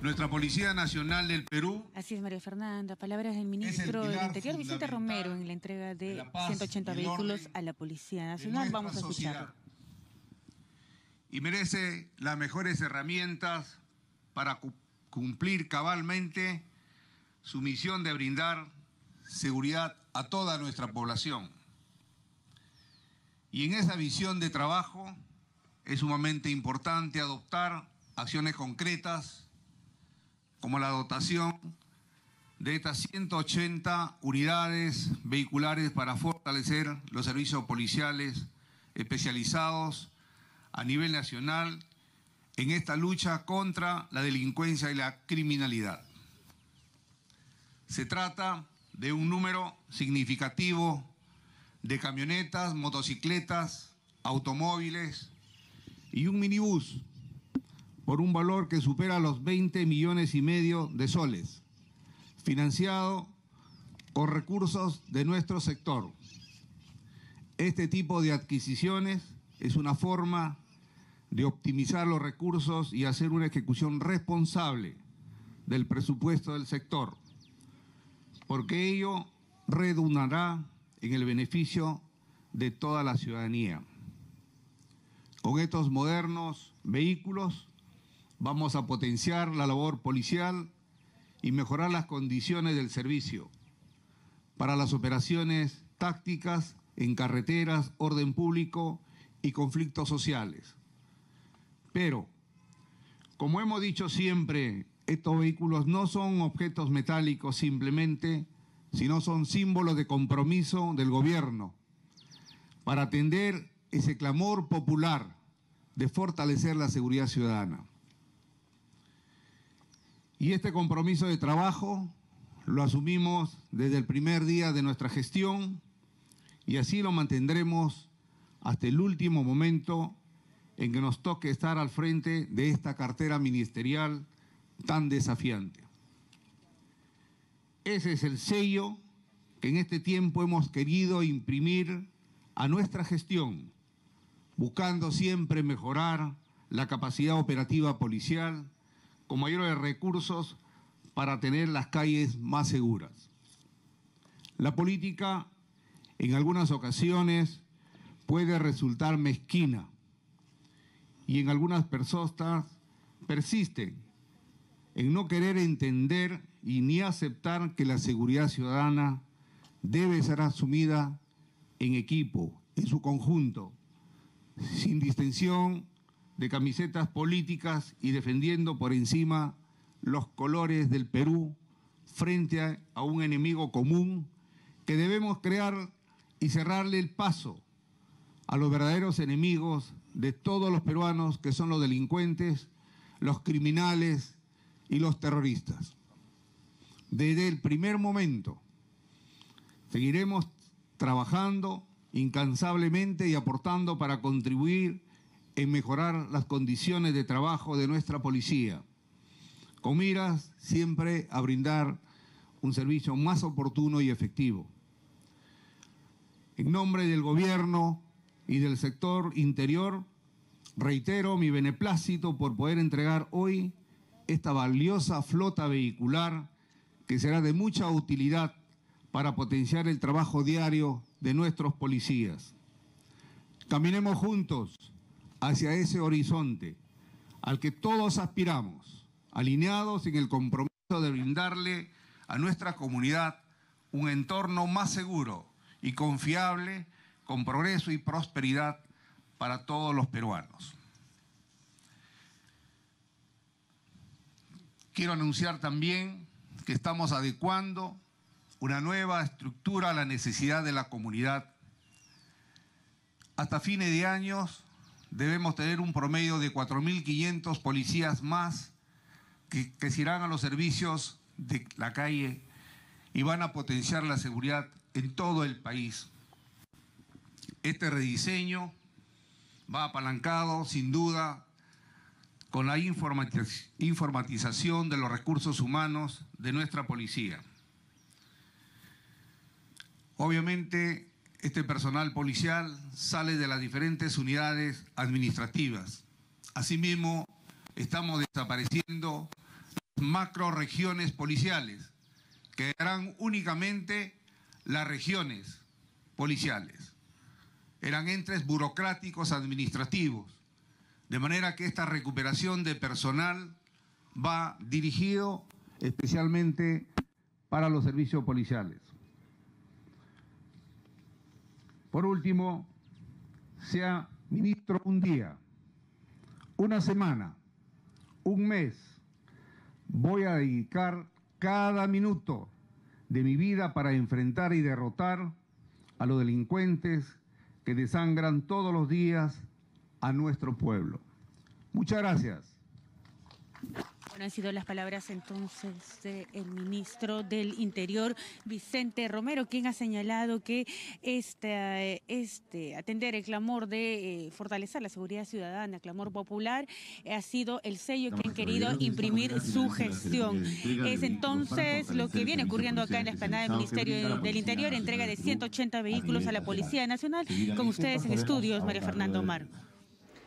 Nuestra Policía Nacional del Perú Así es, María Fernanda. Palabras del ministro del Interior, Vicente Romero, en la entrega de de la paz 180 y el vehículos a la Policía Nacional. Vamos a escucharlo. Y merece las mejores herramientas para cu- cumplir cabalmente su misión de brindar seguridad a toda nuestra población. Y en esa visión de trabajo es sumamente importante adoptar acciones concretas como la dotación de estas 180 unidades vehiculares para fortalecer los servicios policiales especializados a nivel nacional en esta lucha contra la delincuencia y la criminalidad. Se trata de un número significativo de camionetas, motocicletas, automóviles y un minibús por un valor que supera los 20 millones y medio de soles, financiado con recursos de nuestro sector. Este tipo de adquisiciones es una forma de optimizar los recursos y hacer una ejecución responsable del presupuesto del sector, porque ello redundará en el beneficio de toda la ciudadanía. Con estos modernos vehículos vamos a potenciar la labor policial y mejorar las condiciones del servicio para las operaciones tácticas en carreteras, orden público y conflictos sociales. Pero, como hemos dicho siempre, estos vehículos no son objetos metálicos simplemente, sino son símbolos de compromiso del gobierno para atender ese clamor popular de fortalecer la seguridad ciudadana. Y este compromiso de trabajo lo asumimos desde el primer día de nuestra gestión y así lo mantendremos hasta el último momento en que nos toque estar al frente de esta cartera ministerial tan desafiante. Ese es el sello que en este tiempo hemos querido imprimir a nuestra gestión, buscando siempre mejorar la capacidad operativa policial con mayores recursos para tener las calles más seguras. La política en algunas ocasiones puede resultar mezquina y en algunas personas persisten en no querer entender y ni aceptar que la seguridad ciudadana debe ser asumida en equipo, en su conjunto, sin distinción de camisetas políticas y defendiendo por encima los colores del Perú frente a, un enemigo común que debemos crear y cerrarle el paso a los verdaderos enemigos de todos los peruanos que son los delincuentes, los criminales y los terroristas. Desde el primer momento seguiremos trabajando incansablemente y aportando para contribuir en mejorar las condiciones de trabajo de nuestra policía, con miras siempre a brindar un servicio más oportuno y efectivo. En nombre del gobierno y del sector interior, reitero mi beneplácito por poder entregar hoy esta valiosa flota vehicular que será de mucha utilidad para potenciar el trabajo diario de nuestros policías. Caminemos juntos hacia ese horizonte al que todos aspiramos, alineados en el compromiso de brindarle a nuestra comunidad un entorno más seguro y confiable, con progreso y prosperidad para todos los peruanos. Quiero anunciar también que estamos adecuando una nueva estructura a la necesidad de la comunidad. Hasta fines de años debemos tener un promedio de 4.500 policías más que, que se irán a los servicios de la calle y van a potenciar la seguridad en todo el país. Este rediseño va apalancado, sin duda, con la informatiz- informatización de los recursos humanos de nuestra policía. Obviamente, este personal policial sale de las diferentes unidades administrativas. Asimismo, estamos desapareciendo macroregiones policiales, quedarán únicamente las regiones policiales. Eran entes burocráticos administrativos, de manera que esta recuperación de personal va dirigido especialmente para los servicios policiales. Por último, sea ministro un día, una semana, un mes, voy a dedicar cada minuto de mi vida para enfrentar y derrotar a los delincuentes que desangran todos los días a nuestro pueblo. Muchas gracias han sido las palabras entonces del ministro del Interior, Vicente Romero, quien ha señalado que este, este atender el clamor de eh, fortalecer la seguridad ciudadana, clamor popular, ha sido el sello que han querido imprimir su gestión. Es entonces lo que viene ocurriendo acá en la esplanada del Ministerio del Interior, entrega de 180 vehículos a la Policía Nacional. Con ustedes en estudios, María Fernando Omar.